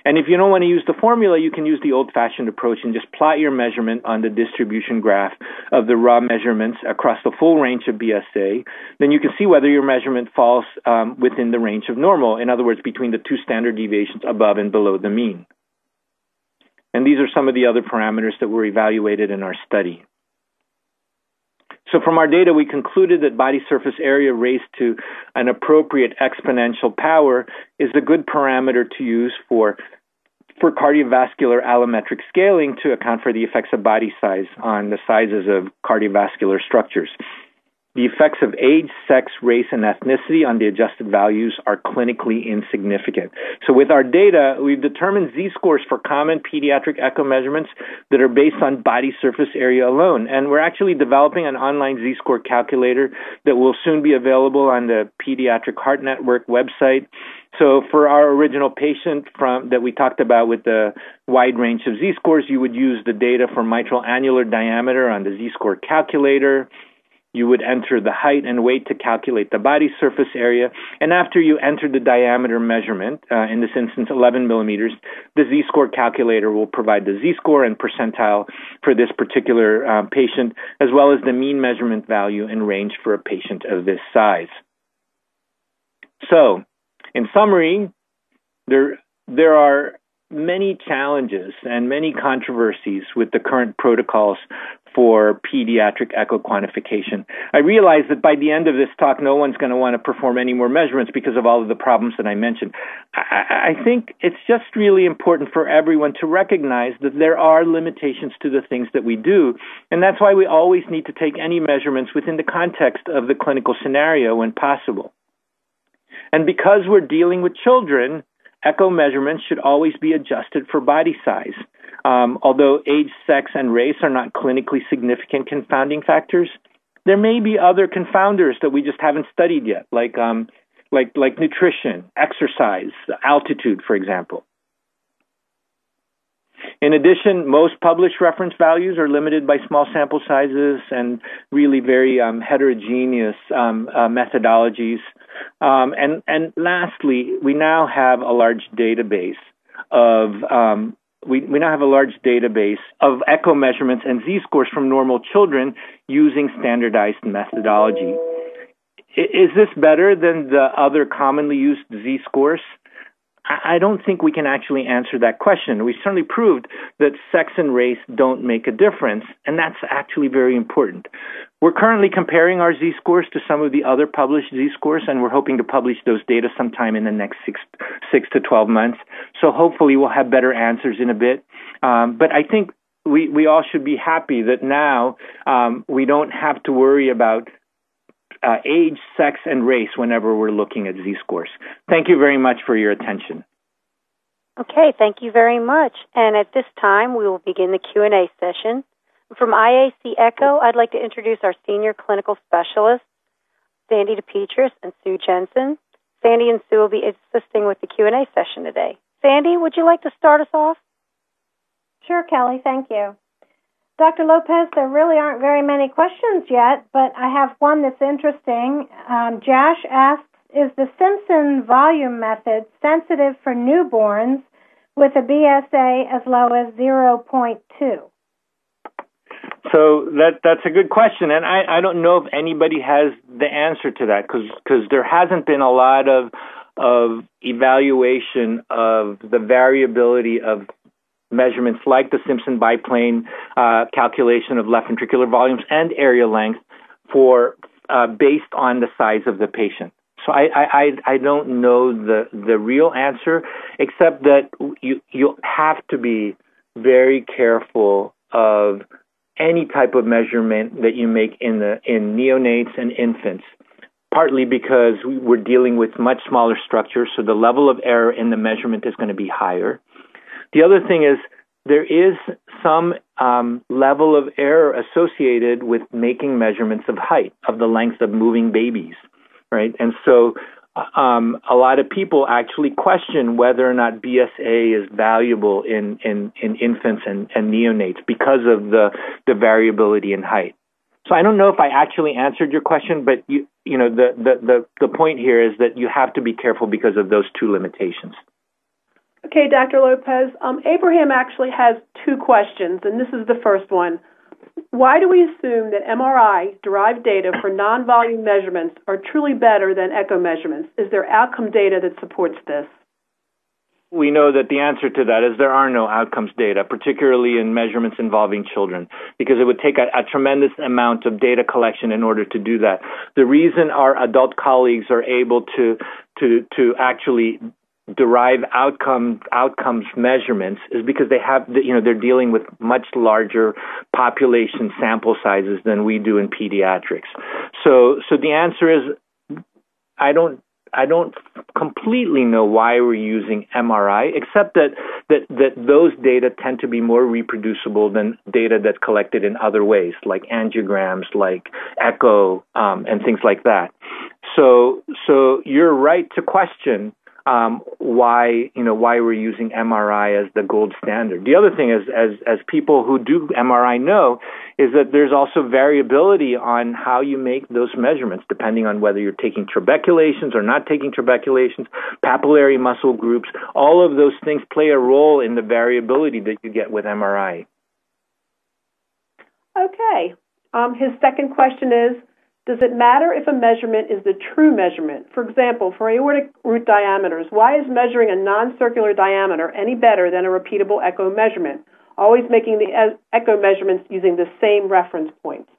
And if you don't want to use the formula, you can use the old fashioned approach and just plot your measurement on the distribution graph of the raw measurements across the full range of BSA. Then you can see whether your measurement falls um, within the range of normal, in other words, between the two standard deviations above and below the mean. And these are some of the other parameters that were evaluated in our study. So from our data, we concluded that body surface area raised to an appropriate exponential power is a good parameter to use for for cardiovascular allometric scaling to account for the effects of body size on the sizes of cardiovascular structures. The effects of age, sex, race, and ethnicity on the adjusted values are clinically insignificant. So, with our data, we've determined z scores for common pediatric echo measurements that are based on body surface area alone. And we're actually developing an online z score calculator that will soon be available on the Pediatric Heart Network website. So, for our original patient from that we talked about with the wide range of z scores, you would use the data for mitral annular diameter on the z score calculator you would enter the height and weight to calculate the body surface area. And after you enter the diameter measurement, uh, in this instance 11 millimeters, the Z score calculator will provide the Z score and percentile for this particular uh, patient, as well as the mean measurement value and range for a patient of this size. So, in summary, there, there are many challenges and many controversies with the current protocols for pediatric echo quantification. I realize that by the end of this talk, no one's going to want to perform any more measurements because of all of the problems that I mentioned. I, I think it's just really important for everyone to recognize that there are limitations to the things that we do, and that's why we always need to take any measurements within the context of the clinical scenario when possible. And because we're dealing with children, echo measurements should always be adjusted for body size. Um, although age, sex, and race are not clinically significant confounding factors, there may be other confounders that we just haven't studied yet, like um, like like nutrition, exercise, altitude, for example. In addition, most published reference values are limited by small sample sizes and really very um, heterogeneous um, uh, methodologies. Um, and, and lastly, we now have a large database of um, we, we now have a large database of echo measurements and Z scores from normal children using standardized methodology. Is this better than the other commonly used Z scores? I don't think we can actually answer that question. We certainly proved that sex and race don't make a difference, and that's actually very important. We're currently comparing our Z scores to some of the other published Z scores, and we're hoping to publish those data sometime in the next six, six to 12 months. So hopefully we'll have better answers in a bit. Um, but I think we, we all should be happy that now um, we don't have to worry about uh, age, sex, and race whenever we're looking at Z scores. Thank you very much for your attention. Okay, thank you very much. And at this time, we will begin the Q&A session. From IAC Echo, I'd like to introduce our senior clinical specialists, Sandy DePetris and Sue Jensen. Sandy and Sue will be assisting with the Q&A session today. Sandy, would you like to start us off? Sure, Kelly. Thank you. Dr. Lopez, there really aren't very many questions yet, but I have one that's interesting. Um, Josh asks, is the Simpson volume method sensitive for newborns with a BSA as low as 0.2? So that that's a good question, and I, I don't know if anybody has the answer to that because there hasn't been a lot of of evaluation of the variability of measurements like the Simpson biplane uh, calculation of left ventricular volumes and area length for uh, based on the size of the patient. So I, I, I don't know the, the real answer, except that you, you have to be very careful of any type of measurement that you make in the in neonates and infants partly because we're dealing with much smaller structures so the level of error in the measurement is going to be higher the other thing is there is some um, level of error associated with making measurements of height, of the length of moving babies, right? And so um, a lot of people actually question whether or not BSA is valuable in, in, in infants and, and neonates because of the, the variability in height. So I don't know if I actually answered your question, but you, you know, the, the, the, the point here is that you have to be careful because of those two limitations. Okay, Dr. Lopez. Um, Abraham actually has two questions, and this is the first one. Why do we assume that MRI derived data for non volume measurements are truly better than echo measurements? Is there outcome data that supports this? We know that the answer to that is there are no outcomes data, particularly in measurements involving children, because it would take a, a tremendous amount of data collection in order to do that. The reason our adult colleagues are able to to to actually derive outcome outcomes measurements is because they have you know they're dealing with much larger population sample sizes than we do in pediatrics. So so the answer is I don't I don't completely know why we're using MRI, except that, that, that those data tend to be more reproducible than data that's collected in other ways, like angiograms, like echo, um, and things like that. So, so you're right to question um, why you know why we're using MRI as the gold standard. The other thing is, as as people who do MRI know, is that there's also variability on how you make those measurements, depending on whether you're taking trabeculations or not taking trabeculations, papillary muscle groups. All of those things play a role in the variability that you get with MRI. Okay. Um, his second question is does it matter if a measurement is the true measurement? For example, for aortic root diameters, why is measuring a non circular diameter any better than a repeatable echo measurement? always making the echo measurements using the same reference points?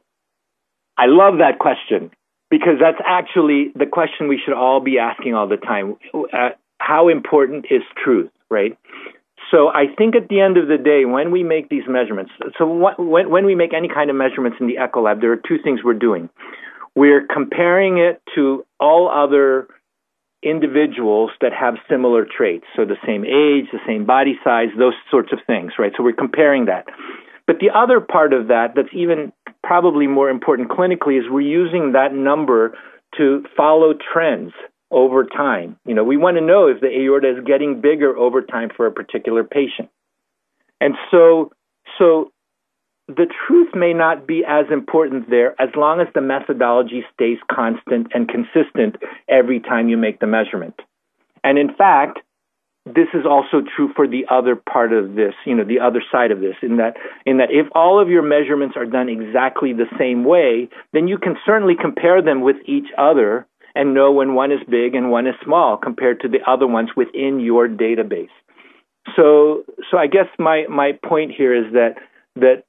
I love that question because that's actually the question we should all be asking all the time. Uh, how important is truth, right? So I think at the end of the day, when we make these measurements, so when, when we make any kind of measurements in the Echo Lab, there are two things we're doing. We're comparing it to all other individuals that have similar traits. So the same age, the same body size, those sorts of things, right? So we're comparing that. But the other part of that that's even probably more important clinically is we're using that number to follow trends over time. You know, we want to know if the aorta is getting bigger over time for a particular patient. And so so the truth may not be as important there as long as the methodology stays constant and consistent every time you make the measurement. And in fact, this is also true for the other part of this, you know, the other side of this, in that in that if all of your measurements are done exactly the same way, then you can certainly compare them with each other and know when one is big and one is small compared to the other ones within your database. So so I guess my, my point here is that that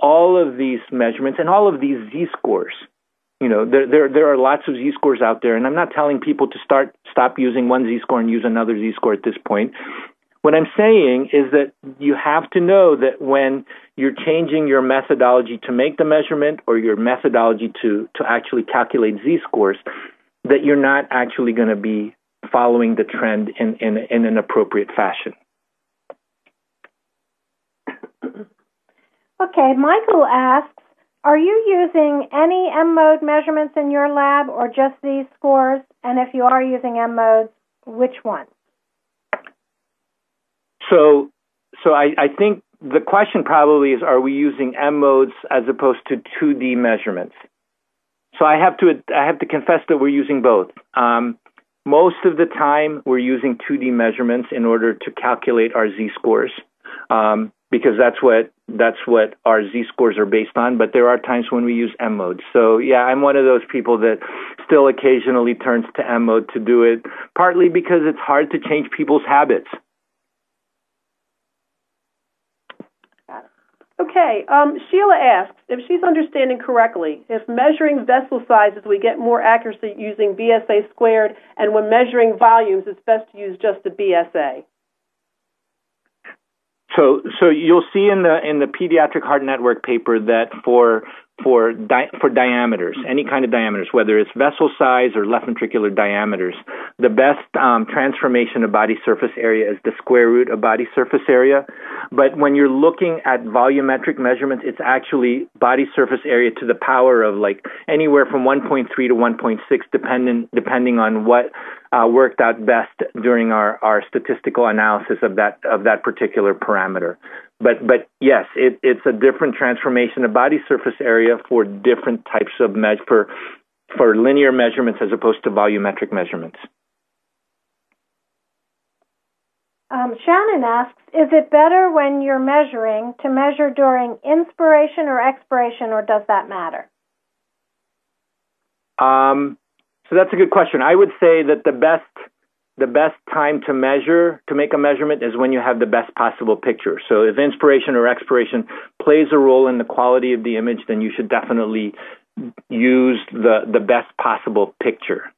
all of these measurements and all of these z scores you know there there there are lots of z scores out there and i'm not telling people to start stop using one z score and use another z score at this point. What i'm saying is that you have to know that when you're changing your methodology to make the measurement or your methodology to to actually calculate z scores that you're not actually going to be following the trend in in in an appropriate fashion Okay, Michael asks, are you using any M mode measurements in your lab or just these scores? And if you are using M modes, which ones? So, so I, I think the question probably is, are we using M modes as opposed to 2D measurements? So I have to I have to confess that we're using both. Um, most of the time, we're using 2D measurements in order to calculate our z scores. Um, because that's what that's what our z scores are based on but there are times when we use m mode. So yeah i'm one of those people that still occasionally turns to m mode to do it partly because it's hard to change people's habits. Okay, um, Sheila asks if she's understanding correctly if measuring vessel sizes we get more accuracy using BSA squared, and when measuring volumes it's best to use just the BSA. So, so you'll see in the in the pediatric heart network paper that for for di- for diameters, any kind of diameters, whether it's vessel size or left ventricular diameters, the best um, transformation of body surface area is the square root of body surface area. But when you're looking at volumetric measurements, it's actually body surface area to the power of like anywhere from 1.3 to 1.6, depending depending on what uh, worked out best during our, our statistical analysis of that of that particular parameter. But but yes, it, it's a different transformation of body surface area for different types of measure for for linear measurements as opposed to volumetric measurements. Um, Shannon asks, is it better when you're measuring to measure during inspiration or expiration, or does that matter? Um, so that's a good question. I would say that the best the best time to measure to make a measurement is when you have the best possible picture. So if inspiration or expiration plays a role in the quality of the image, then you should definitely use the the best possible picture.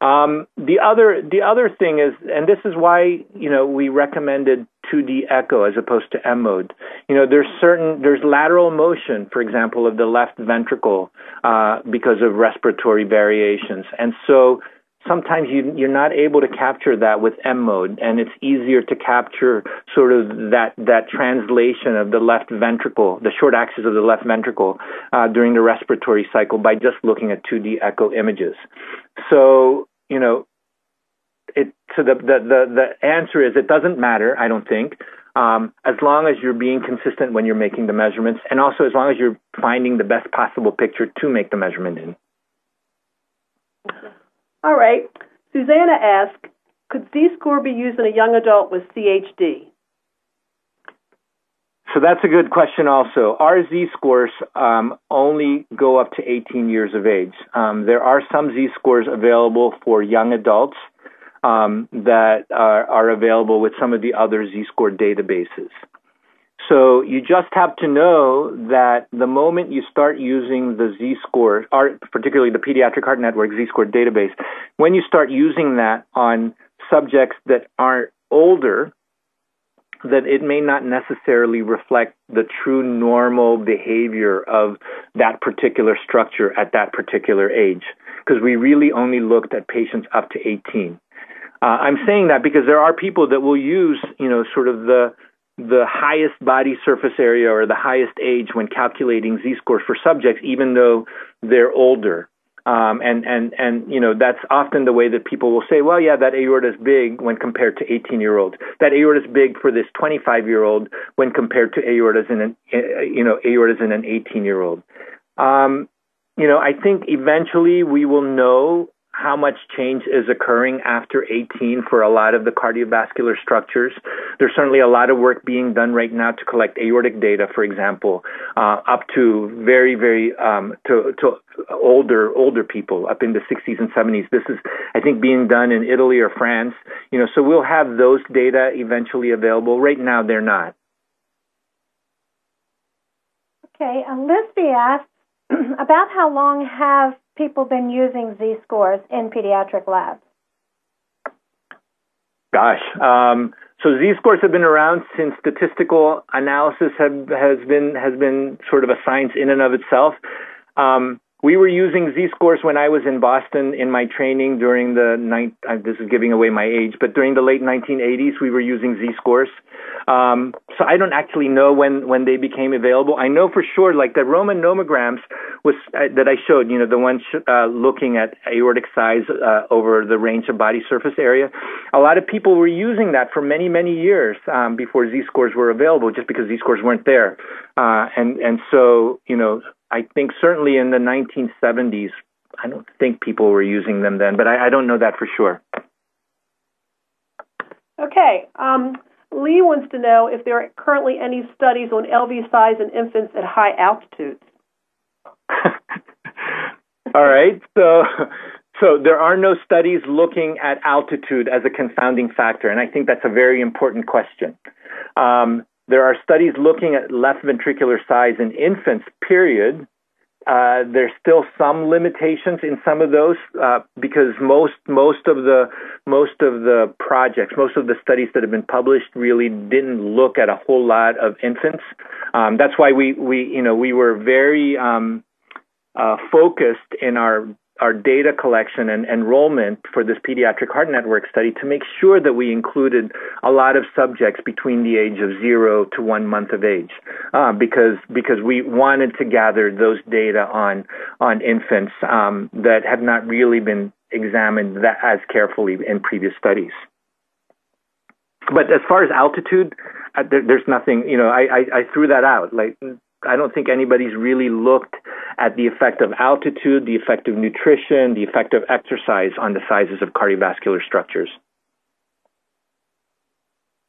Um, the other the other thing is, and this is why you know we recommended 2D echo as opposed to M mode. You know, there's certain there's lateral motion, for example, of the left ventricle uh, because of respiratory variations, and so sometimes you, you're not able to capture that with M mode, and it's easier to capture sort of that that translation of the left ventricle, the short axis of the left ventricle uh, during the respiratory cycle by just looking at 2D echo images. So you know, it so the the the, the answer is it doesn't matter. I don't think. Um, as long as you're being consistent when you're making the measurements, and also as long as you're finding the best possible picture to make the measurement in. All right. Susanna asks, could Z-score be used in a young adult with CHD? So that's a good question also. Our Z-scores um, only go up to 18 years of age. Um, there are some Z-scores available for young adults um, that are, are, available with some of the other Z-score databases. So you just have to know that the moment you start using the Z-score, particularly the Pediatric Heart Network Z-score database, when you start using that on subjects that are older, that it may not necessarily reflect the true normal behavior of that particular structure at that particular age, because we really only looked at patients up to 18. Uh, I'm saying that because there are people that will use, you know, sort of the the highest body surface area or the highest age when calculating Z scores for subjects, even though they're older. Um, and and and you know that's often the way that people will say, well, yeah, that aorta is big when compared to 18 year olds. That aorta is big for this 25 year old when compared to aortas in an you know aortas in an 18 year old. Um, you know, I think eventually we will know how much change is occurring after 18 for a lot of the cardiovascular structures. There's certainly a lot of work being done right now to collect aortic data, for example, uh, up to very, very um, to, to older older people up in the 60s and 70s. This is, I think, being done in Italy or France. You know, so we'll have those data eventually available. Right now, they're not. Okay, Lisby asked about how long have people been using Z scores in pediatric labs? Gosh, um, so Z scores have been around since statistical analysis have, has been has been sort of a science in and of itself. Um, we were using Z scores when I was in Boston in my training during the ninth. Uh, this is giving away my age, but during the late 1980s, we were using Z scores. Um, so I don't actually know when when they became available. I know for sure, like the Roman nomograms was uh, that I showed. You know, the ones uh, looking at aortic size uh, over the range of body surface area. A lot of people were using that for many many years um, before Z scores were available, just because Z scores weren't there. Uh, and and so you know I think certainly in the 1970s, I don't think people were using them then, but I, I don't know that for sure. Okay. Um, Lee wants to know if there are currently any studies on LV size in infants at high altitudes. All right. So, so there are no studies looking at altitude as a confounding factor, and I think that's a very important question. Um, there are studies looking at left ventricular size in infants, period. Uh, there's still some limitations in some of those uh, because most most of the most of the projects, most of the studies that have been published, really didn't look at a whole lot of infants. Um, that's why we we you know we were very um, uh, focused in our our data collection and enrollment for this pediatric heart network study to make sure that we included a lot of subjects between the age of zero to one month of age, uh, because because we wanted to gather those data on on infants um, that have not really been examined that as carefully in previous studies. But as far as altitude, uh, there, there's nothing. You know, I, I, I threw that out. Like I don't think anybody's really looked at the effect of altitude, the effect of nutrition, the effect of exercise on the sizes of cardiovascular structures.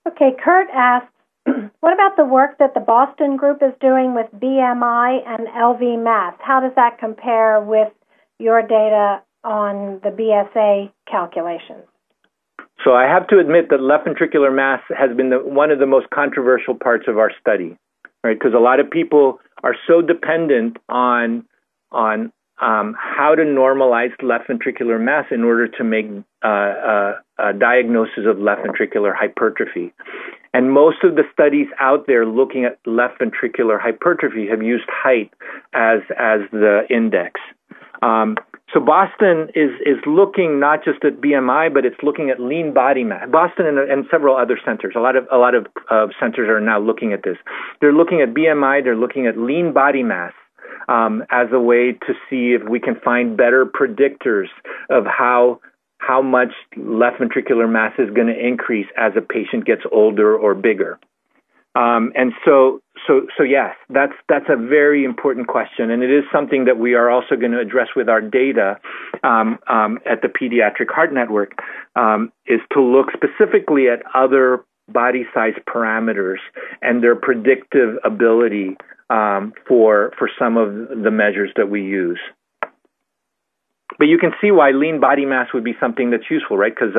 Okay, Kurt asks, what about the work that the Boston group is doing with BMI and LV mass? How does that compare with your data on the BSA calculations? So I have to admit that left ventricular mass has been the, one of the most controversial parts of our study right? Because a lot of people are so dependent on on um, how to normalize left ventricular mass in order to make uh, uh, a diagnosis of left ventricular hypertrophy. And most of the studies out there looking at left ventricular hypertrophy have used height as as the index. Um, so Boston is is looking not just at BMI, but it's looking at lean body mass. Boston and, and several other centers. A lot of a lot of uh, centers are now looking at this. They're looking at BMI. They're looking at lean body mass um, as a way to see if we can find better predictors of how how much left ventricular mass is going to increase as a patient gets older or bigger. Um, and so, so, so yes, that's that's a very important question, and it is something that we are also going to address with our data um, um, at the Pediatric Heart Network. Um, is to look specifically at other body size parameters and their predictive ability um, for for some of the measures that we use. But you can see why lean body mass would be something that's useful, right? Because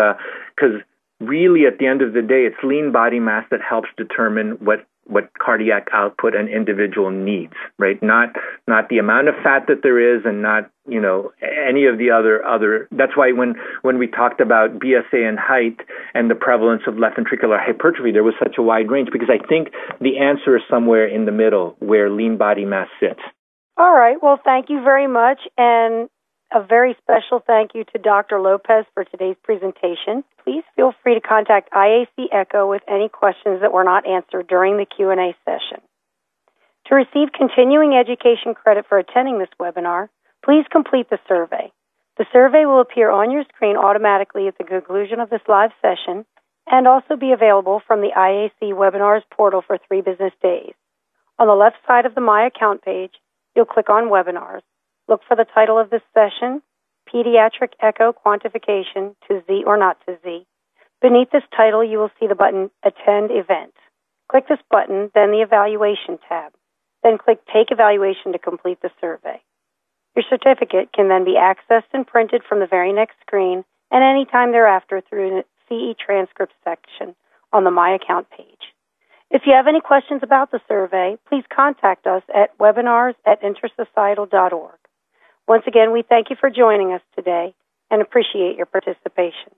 because uh, really at the end of the day, it's lean body mass that helps determine what what cardiac output an individual needs, right? Not not the amount of fat that there is, and not you know any of the other other. That's why when when we talked about BSA and height and the prevalence of left ventricular hypertrophy, there was such a wide range because I think the answer is somewhere in the middle where lean body mass sits. All right. Well, thank you very much, and a very special thank you to Dr. Lopez for today's presentation. Please feel free to contact IAC Echo with any questions that were not answered during the Q&A session. To receive continuing education credit for attending this webinar, please complete the survey. The survey will appear on your screen automatically at the conclusion of this live session and also be available from the IAC webinars portal for three business days. On the left side of the My Account page, you'll click on Webinars. Look for the title of this session, Pediatric Echo Quantification to Z or Not to Z. Beneath this title, you will see the button Attend Event. Click this button, then the Evaluation tab. Then click Take Evaluation to complete the survey. Your certificate can then be accessed and printed from the very next screen and any time thereafter through the CE transcript section on the My Account page. If you have any questions about the survey, please contact us at webinars at intersocietal.org. Once again, we thank you for joining us today and appreciate your participation.